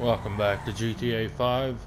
Welcome back to GTA 5.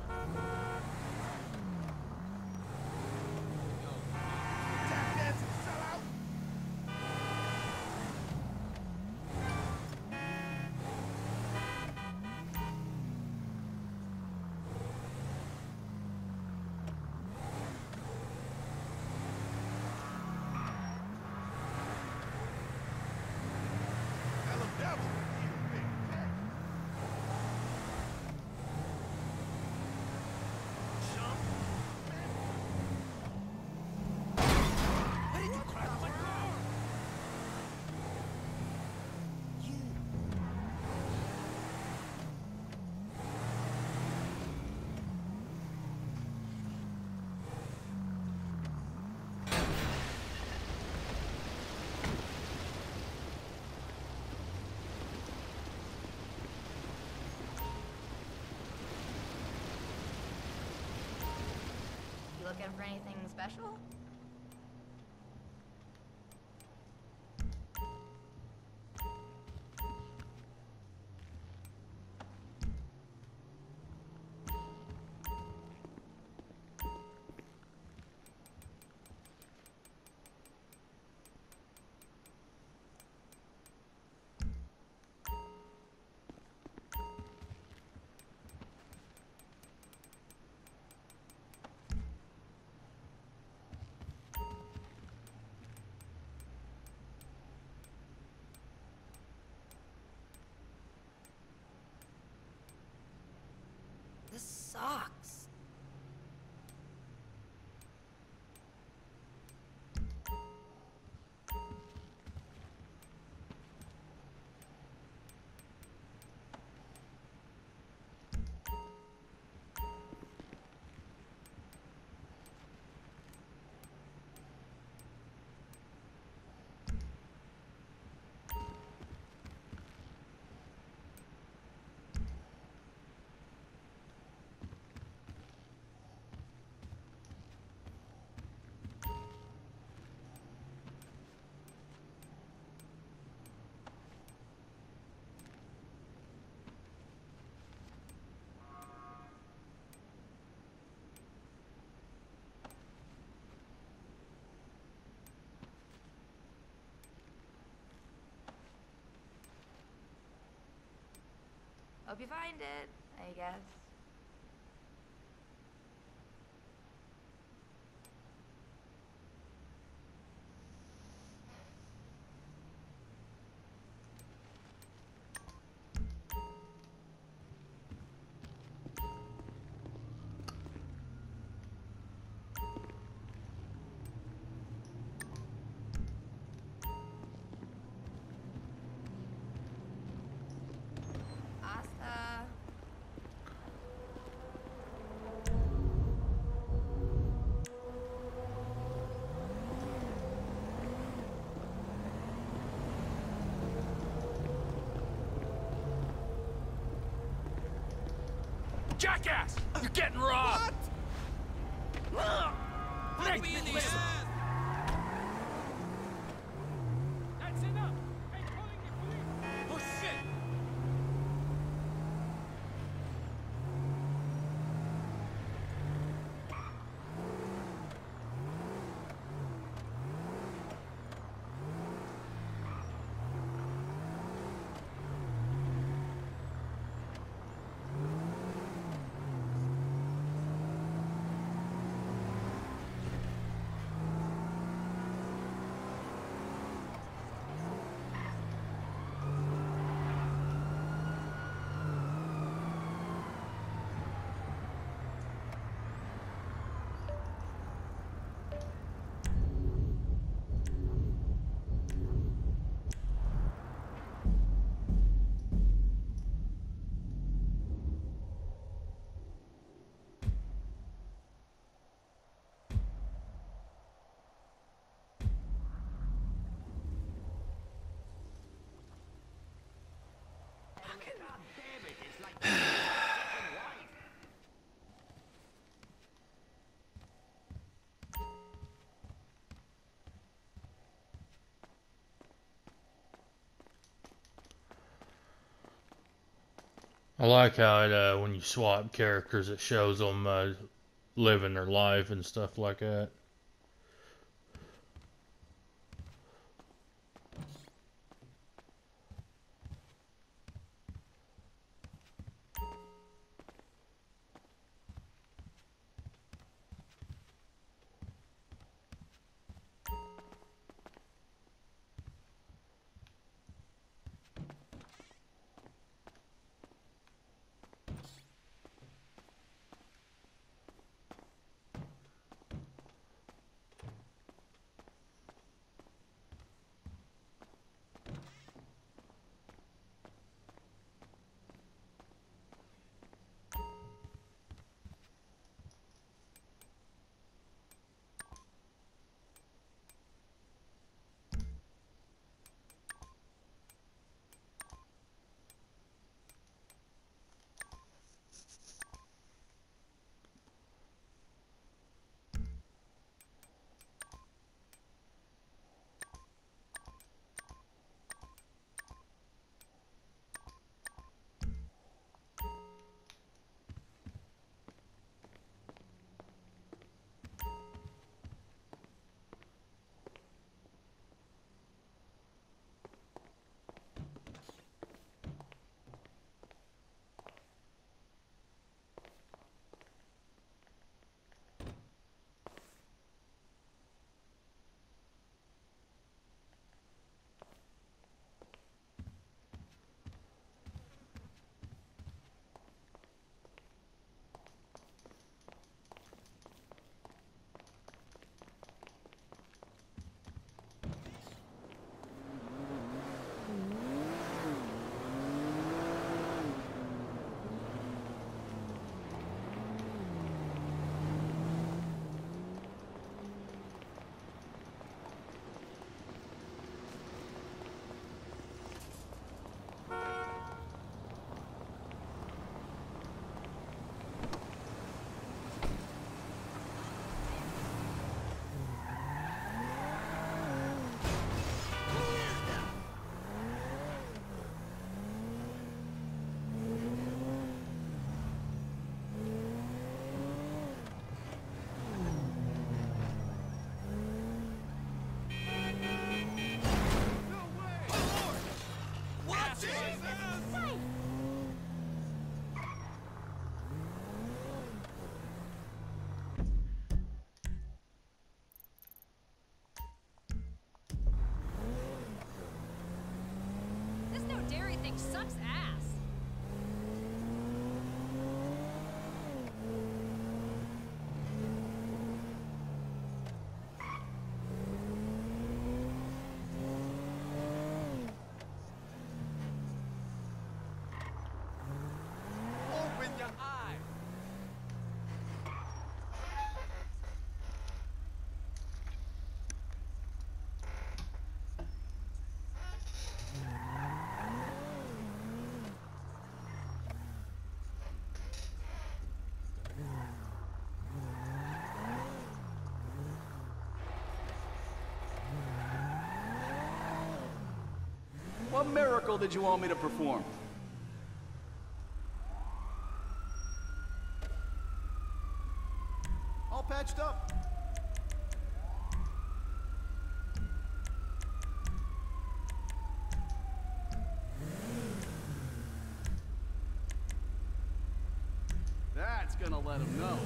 You looking for anything special? Hope you find it, I guess. Jackass! You're getting robbed! What? Hey, listen. That's I like how it, uh, when you swap characters, it shows them uh, living their life and stuff like that. Sucks ass. What miracle did you want me to perform? All patched up. That's gonna let him know.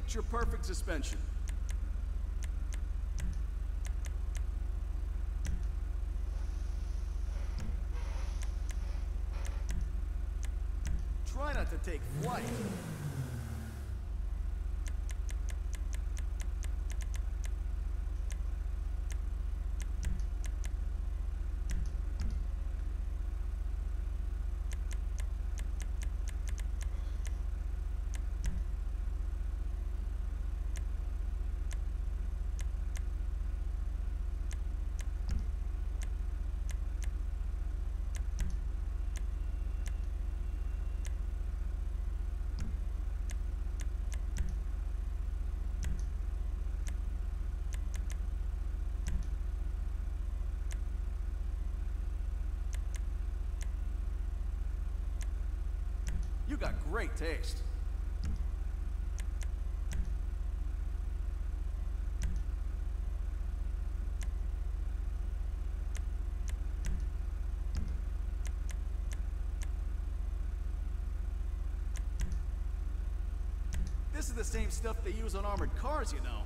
Picture perfect suspension. Try not to take flight. Got great taste. This is the same stuff they use on armored cars, you know.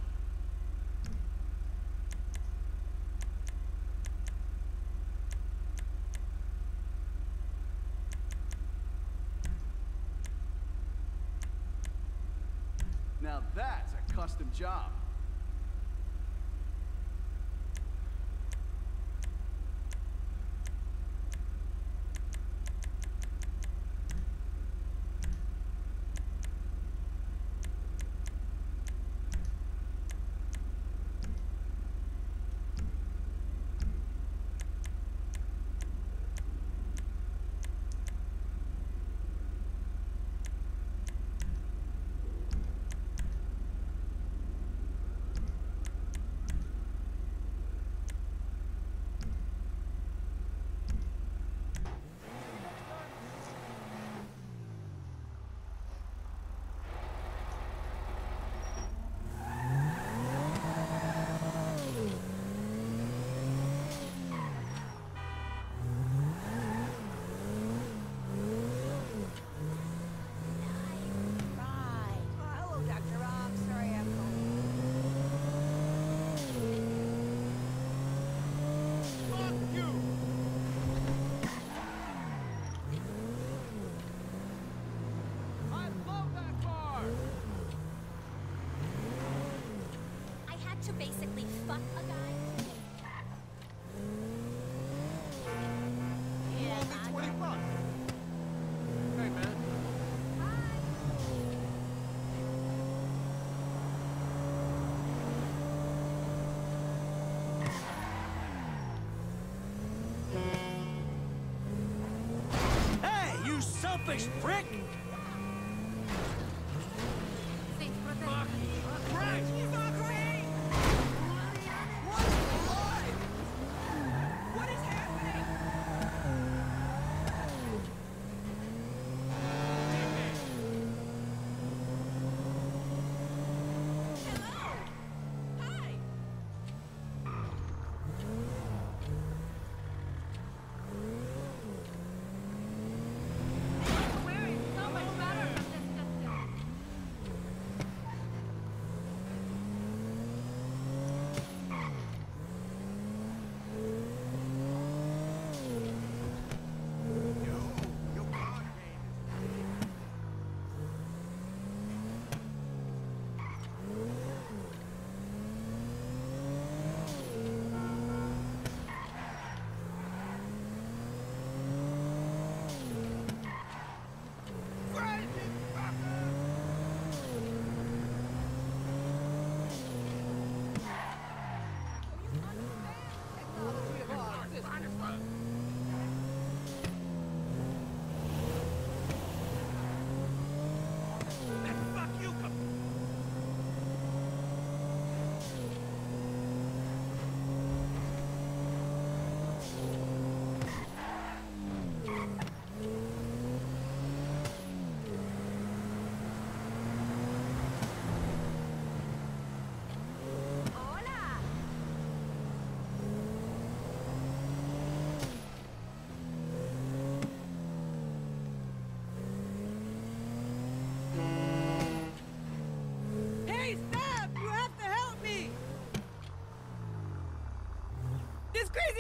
Now that's a custom job. Right. Oh, hello, Dr. Rob. Sorry I'm Fuck you! I love that bar! I had to basically fuck a guy. Yeah, I- 20 bucks. Hey, man. Hey, you selfish prick!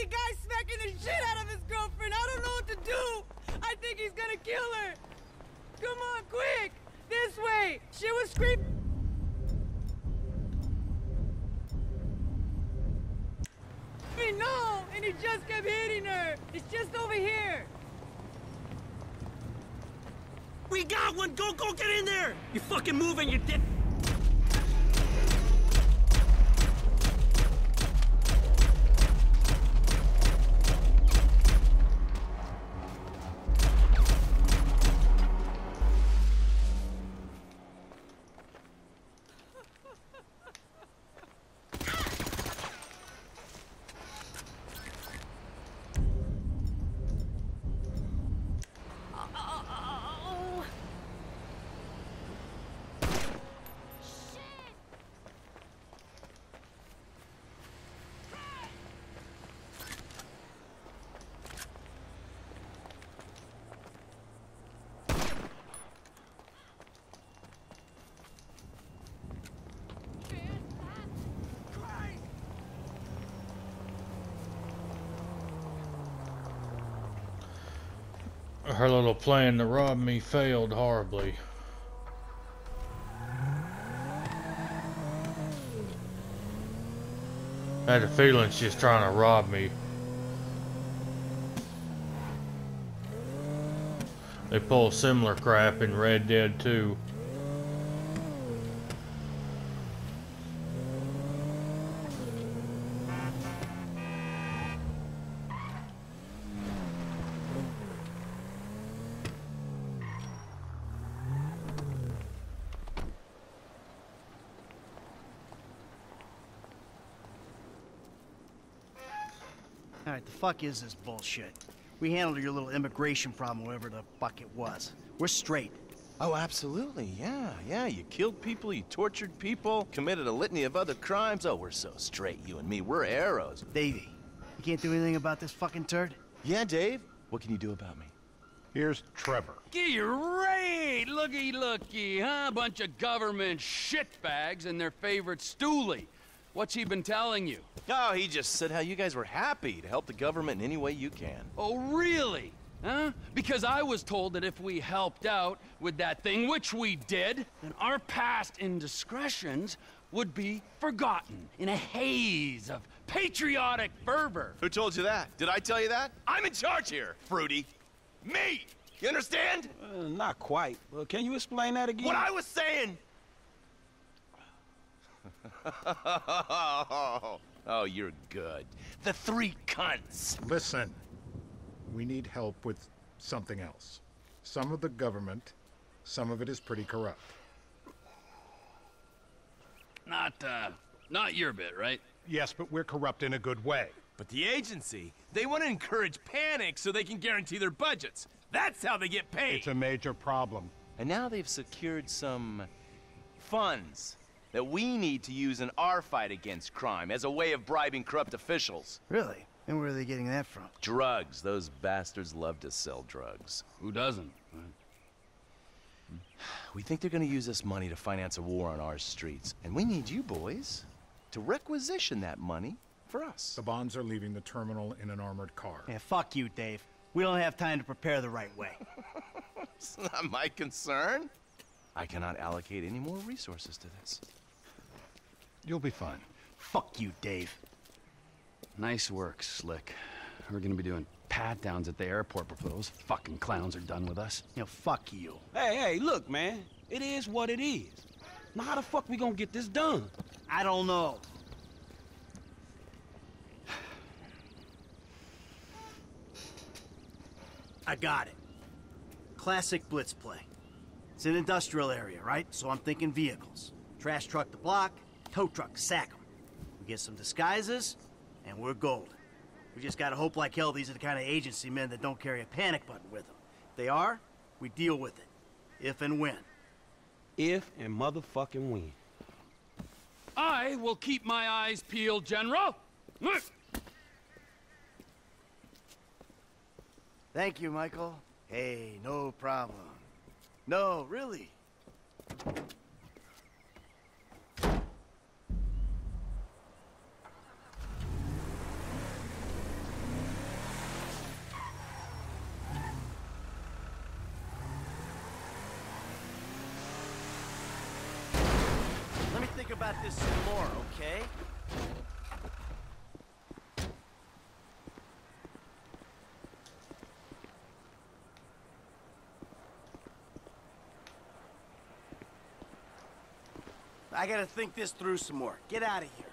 Crazy guy's smacking the shit out of his girlfriend. I don't know what to do. I think he's gonna kill her. Come on, quick! This way! She was screaming. No! And he just kept hitting her. It's just over here. We got one! Go, go, get in there! You fucking moving, you dick! Little plan to rob me failed horribly. I had a feeling she's trying to rob me. They pull similar crap in Red Dead 2. Fuck is this bullshit? We handled your little immigration problem, whatever the fuck it was. We're straight. Oh, absolutely. Yeah, yeah. You killed people, you tortured people, committed a litany of other crimes. Oh, we're so straight, you and me. We're arrows. Davey, you can't do anything about this fucking turd? Yeah, Dave? What can you do about me? Here's Trevor. Great! Looky, looky, huh? Bunch of government shitbags and their favorite stoolie. What's he been telling you? Oh, he just said how you guys were happy to help the government in any way you can. Oh, really? Huh? Because I was told that if we helped out with that thing, which we did, then our past indiscretions would be forgotten in a haze of patriotic fervor. Who told you that? Did I tell you that? I'm in charge here, Fruity. Me! You understand? Uh, not quite. Well, can you explain that again? What I was saying! oh, you're good. The three cunts. Listen, we need help with something else. Some of the government, some of it is pretty corrupt. Not, uh, not your bit, right? Yes, but we're corrupt in a good way. But the agency, they want to encourage panic so they can guarantee their budgets. That's how they get paid. It's a major problem. And now they've secured some funds that we need to use in our fight against crime as a way of bribing corrupt officials. Really? And where are they getting that from? Drugs. Those bastards love to sell drugs. Who doesn't? We think they're gonna use this money to finance a war on our streets. And we need you boys to requisition that money for us. The bonds are leaving the terminal in an armored car. Yeah, fuck you, Dave. We don't have time to prepare the right way. It's not my concern. I cannot allocate any more resources to this. You'll be fine. fuck you, Dave. Nice work, Slick. We're gonna be doing pat downs at the airport before those fucking clowns are done with us. You know, fuck you. Hey, hey, look, man. It is what it is. Now, how the fuck we gonna get this done? I don't know. I got it. Classic blitz play. It's an industrial area, right? So I'm thinking vehicles. Trash truck the block, tow truck sack 'em. We get some disguises, and we're gold. We just gotta hope like hell these are the kind of agency men that don't carry a panic button with them. If they are, we deal with it. If and when. If and motherfucking when. I will keep my eyes peeled, General. Thank you, Michael. Hey, no problem. No, really. Let me think about this some more, okay? I gotta think this through some more. Get out of here.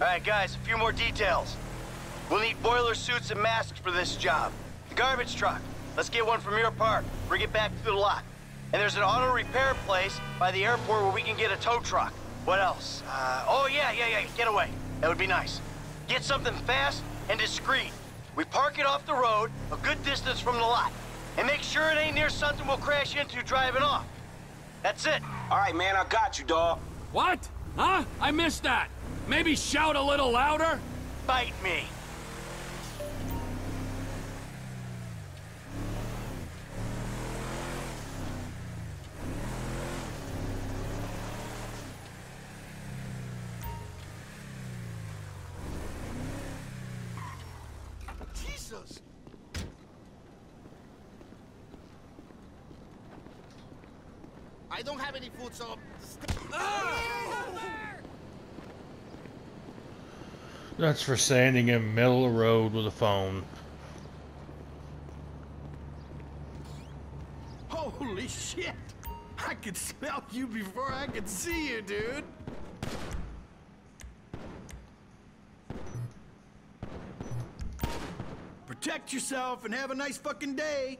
All right, guys, a few more details. We'll need boiler suits and masks for this job. The garbage truck. Let's get one from your park. Bring it back to the lot. And there's an auto repair place by the airport where we can get a tow truck. What else? Uh, oh, yeah, yeah, yeah. Get away. That would be nice. Get something fast and discreet. We park it off the road, a good distance from the lot. And make sure it ain't near something we'll crash into driving off. That's it. All right, man, I got you, dog. What? Huh? I missed that. Maybe shout a little louder? Bite me. Jesus. I don't have any food, so... That's for standing in middle of the road with a phone. Holy shit! I could smell you before I could see you, dude! Protect yourself and have a nice fucking day!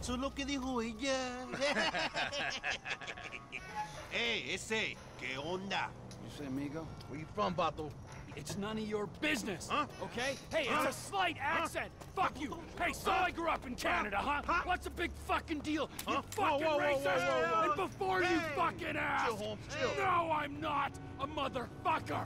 Eso es lo que dijo ella. hey, ese, ¿qué onda? You say amigo? Where you from, Bato? It's none of your business, Huh? okay? Hey, it's a slight accent. Fuck you. Hey, so I grew up in Canada, huh? What's the big fucking deal? You Huh? fucking Whoa, whoa, whoa, racist. whoa, whoa, whoa. And before you fucking ask, chill, Holmes, chill. no, I'm not a motherfucker.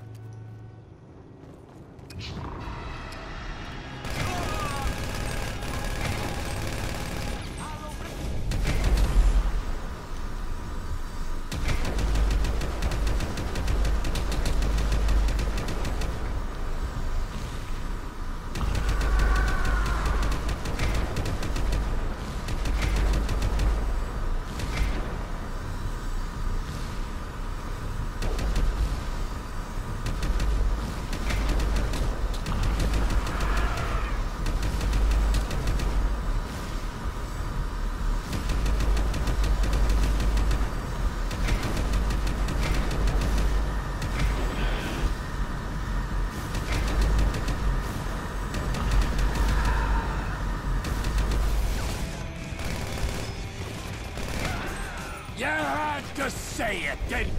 You had to say it, didn't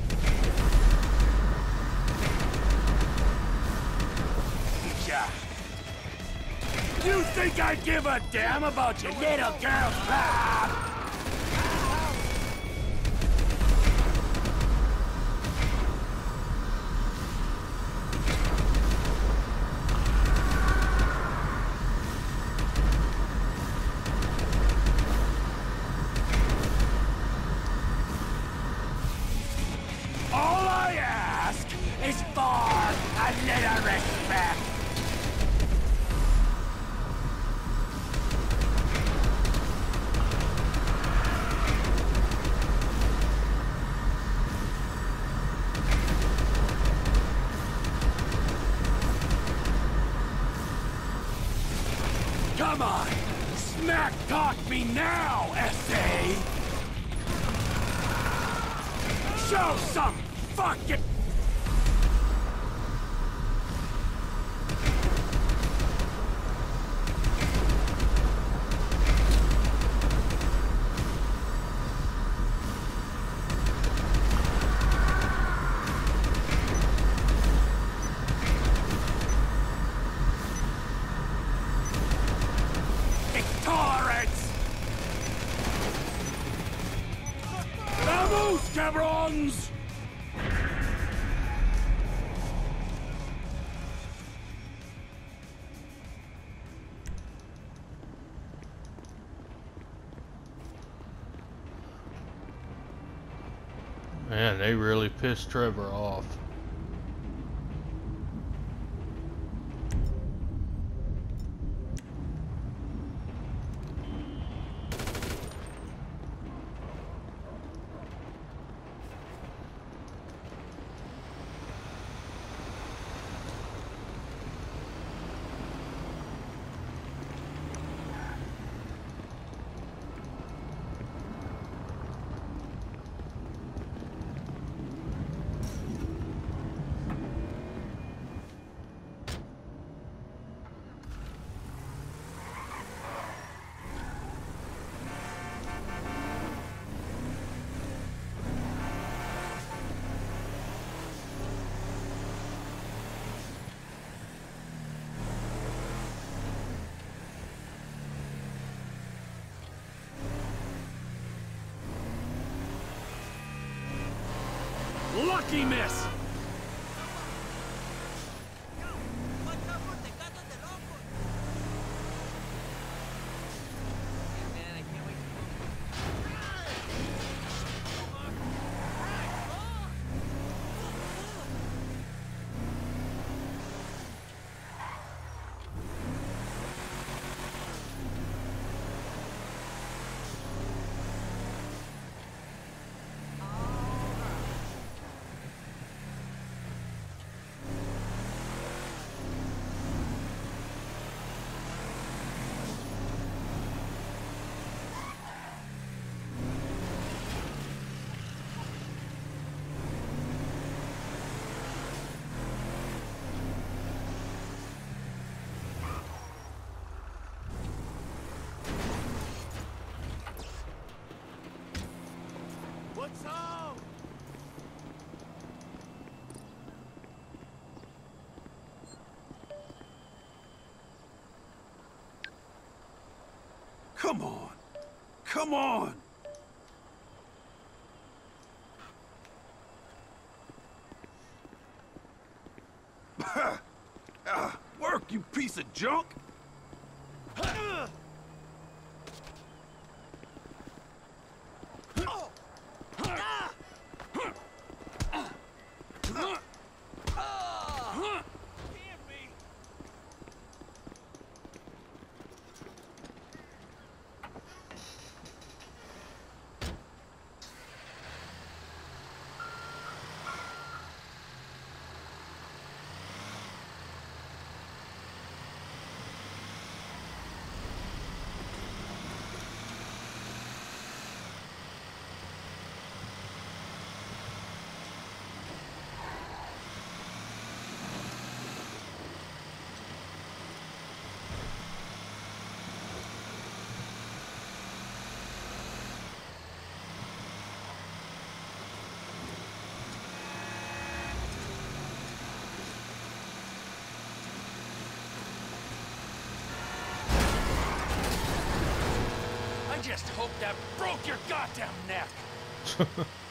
ya? You think I give a damn about your little girl's pop? Man, they really pissed Trevor off. Come on! Come on! Ah, work, you piece of junk! I just hope that broke your goddamn neck!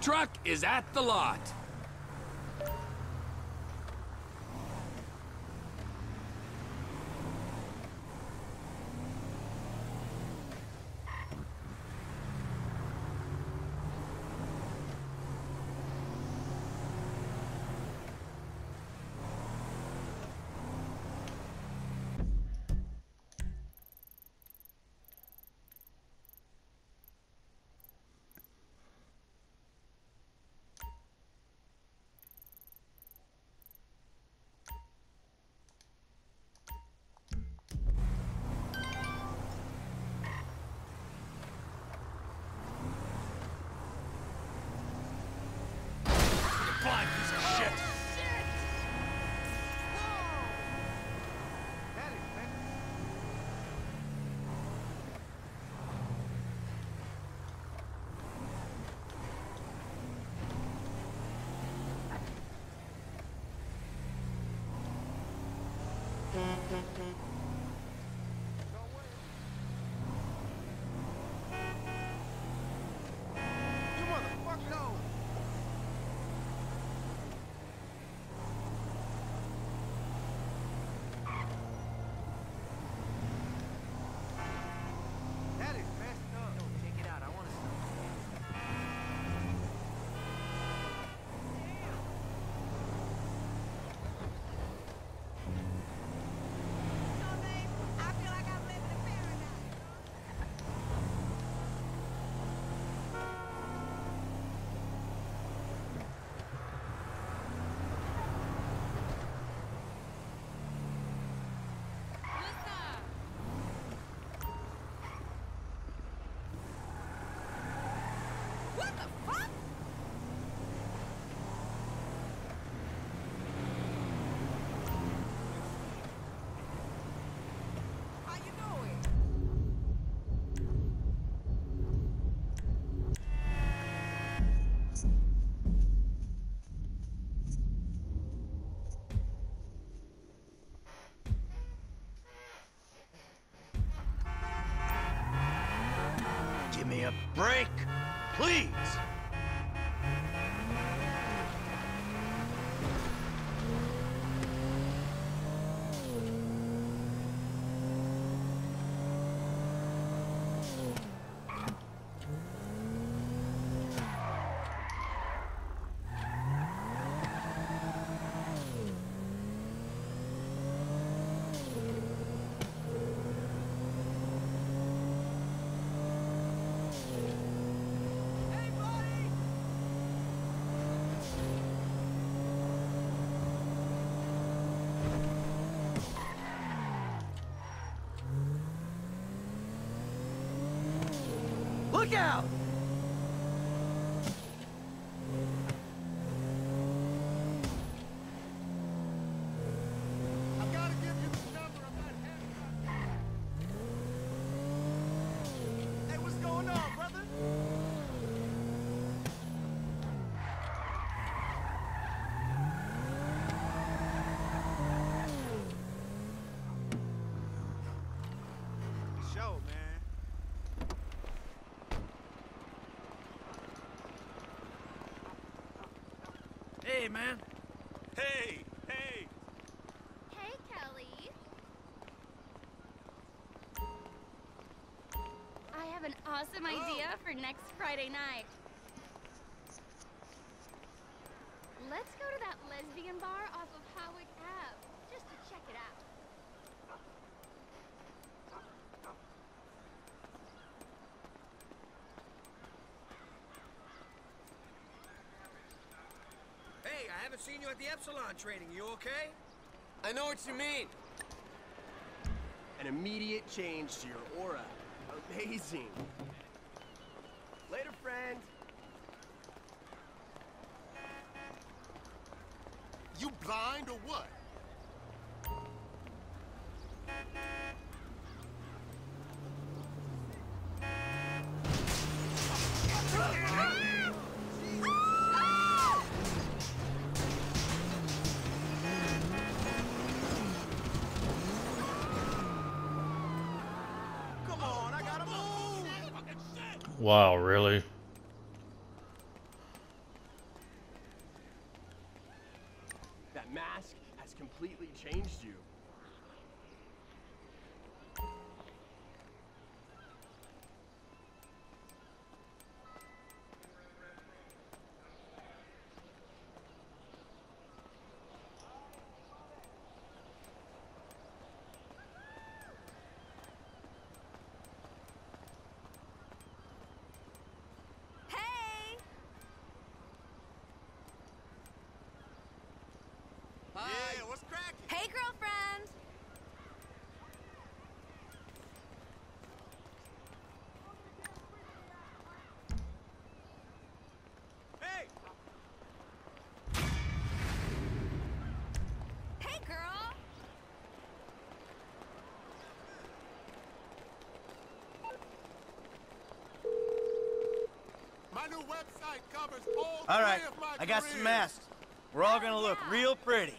truck is at the lot. Me a break, please. Look out! I gotta give you the number of that headshot. Hey, what's going on, brother? Show, man. Hey, man. Hey, hey. Hey, Kelly. I have an awesome oh. idea for next Friday night. Let's go to that lesbian bar off of Hawick Ave, just to check it out. Hey, I haven't seen you at the Epsilon training. You okay? I know what you mean. An immediate change to your aura. Amazing. Wow, really? Hey, girlfriend. Hey! Hey, girl. My new website covers all, All right, three of my I got careers. some masks. We're all gonna look real pretty.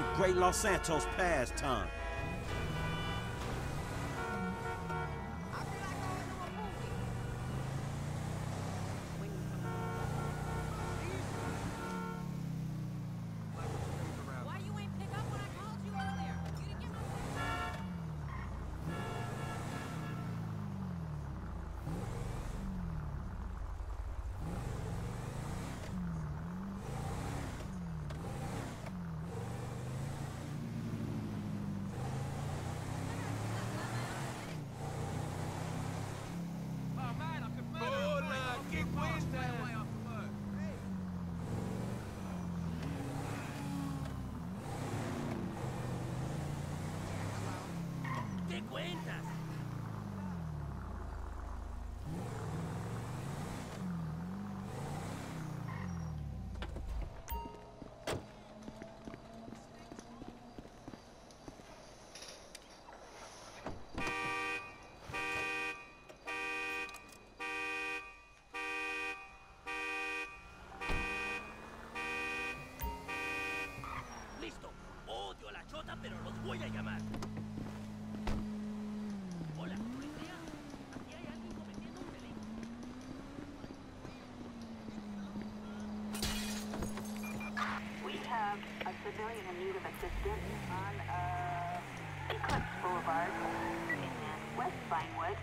The great Los Santos pastime. Odio a la chota, pero los voy a llamar. Hola, policía. Aquí hay alguien cometiendo un delito. We have a civilian in need of assistance on uh, Eclipse Boulevard in West Vinewood.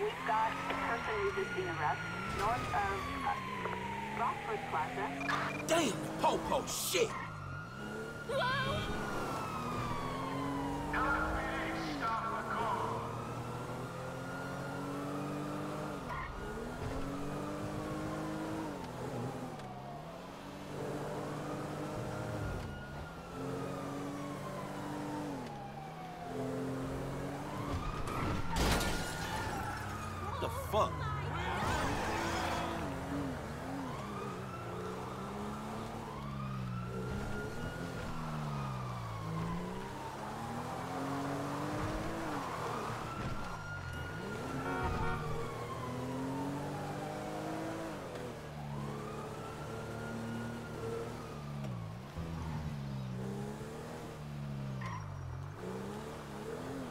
We've got a person resisting arrest north of uh, Rockford Plaza. Damn, Popo, shit. What the fuck?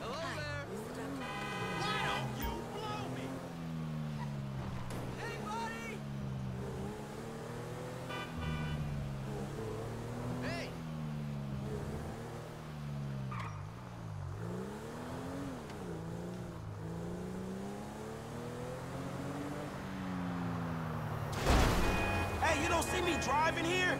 Hello there. Why don't you blow me? Hey, buddy. Hey. Hey, you don't see me driving here?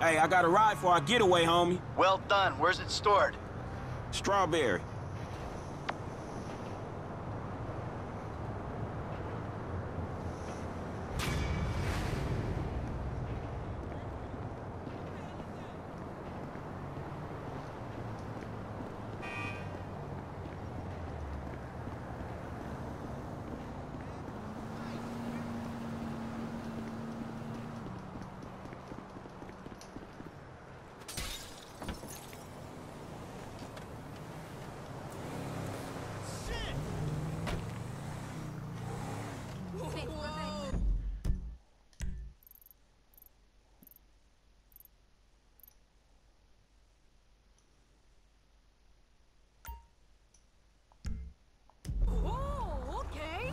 Hey, I got a ride for our getaway, homie. Well done. Where's it stored? Strawberry. Oh, okay.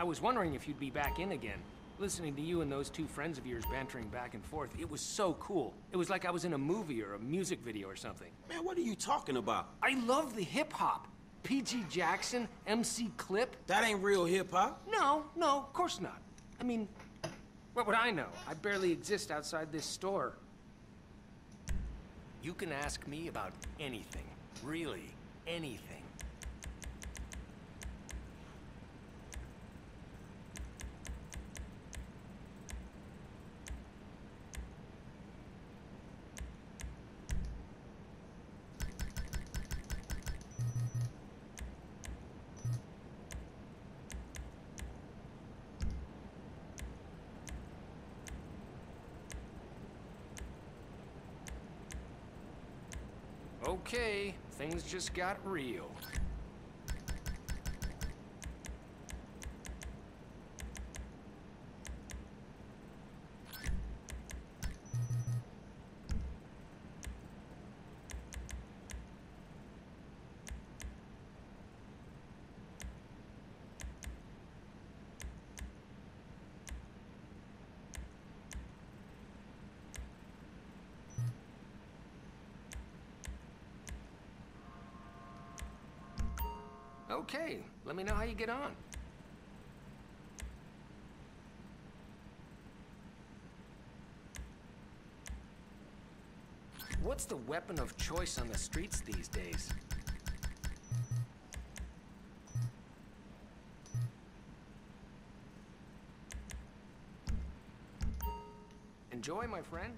I was wondering if you'd be back in again. Listening to you and those two friends of yours bantering back and forth, it was so cool. It was like I was in a movie or a music video or something. Man, what are you talking about? I love the hip hop. P.G. Jackson, MC Clip. That ain't real hip hop. No, no, of course not. I mean, what would I know? I barely exist outside this store. You can ask me about anything. Really, anything. Okay, things just got real. Okay, let me know how you get on. What's the weapon of choice on the streets these days? Enjoy, my friend.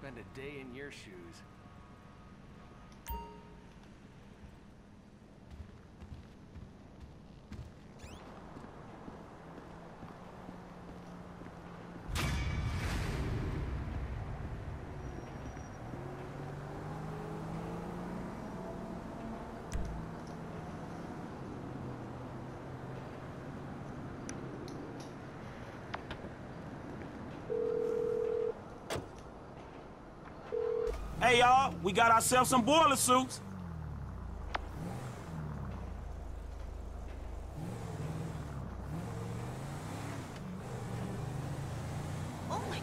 Spend a day in your shoes. Hey, y'all, we got ourselves some boiler suits. Oh my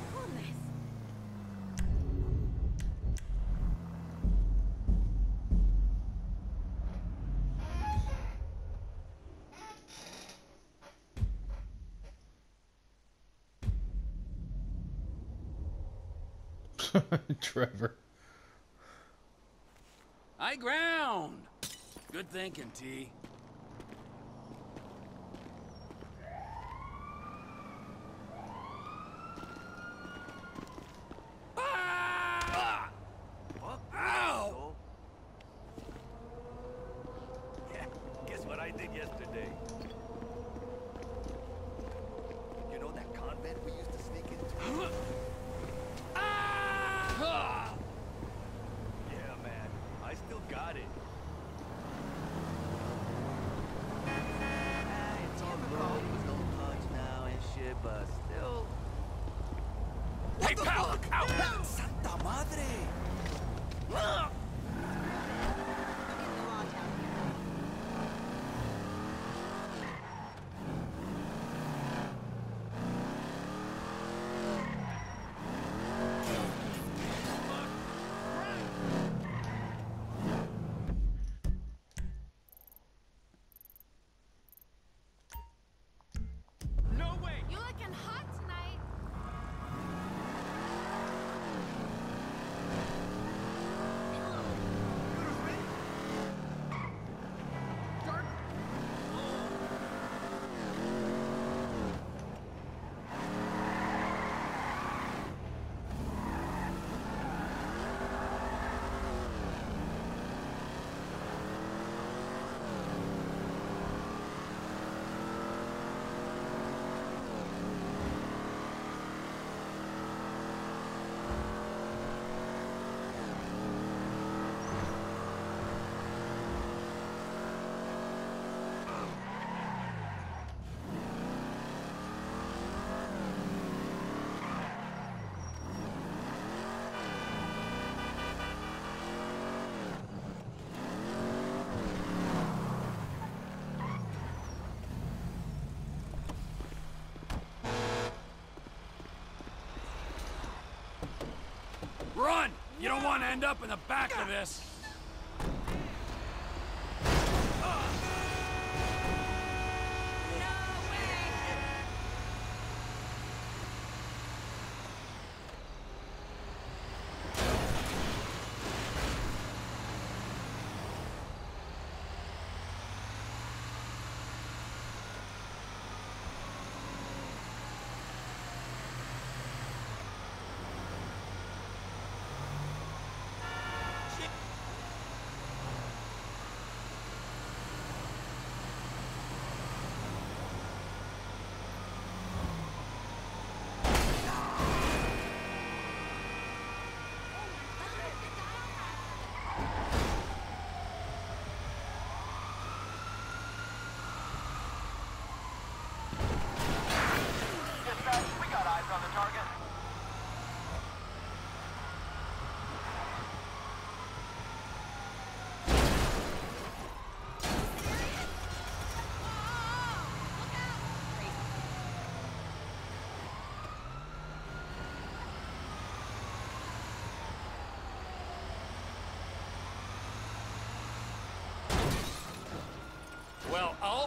goodness. Trevor. Ground. Good thinking, T. You don't want to end up in the back of this.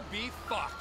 be fucked.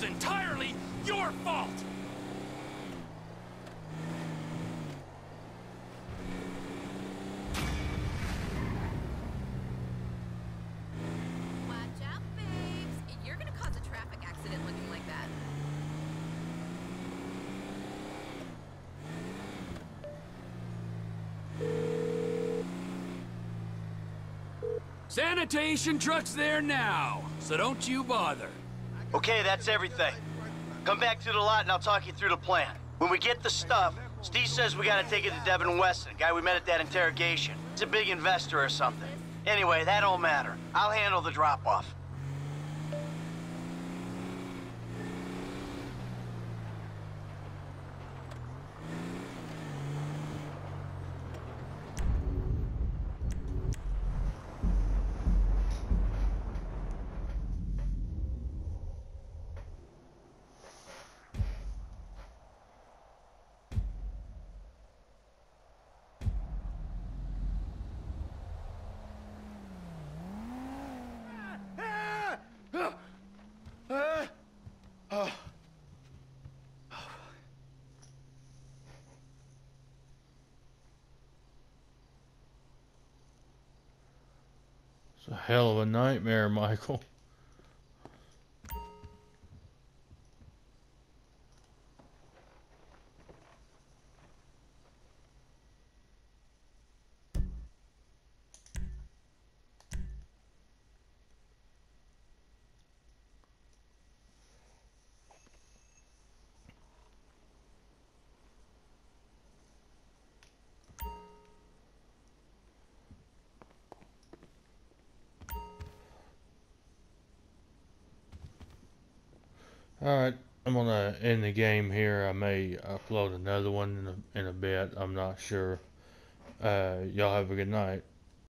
Was entirely your fault! Watch out, babes. You're gonna cause a traffic accident looking like that. Sanitation truck's there now, so don't you bother. Okay, that's everything. Come back to the lot and I'll talk you through the plan. When we get the stuff, Steve says we gotta take it to Devin Weston, guy we met at that interrogation. He's a big investor or something. Anyway, that don't matter. I'll handle the drop-off. It's a hell of a nightmare, Michael. Alright, I'm gonna end the game here. I may upload another one in a, in a bit. I'm not sure. Uh, y'all have a good night.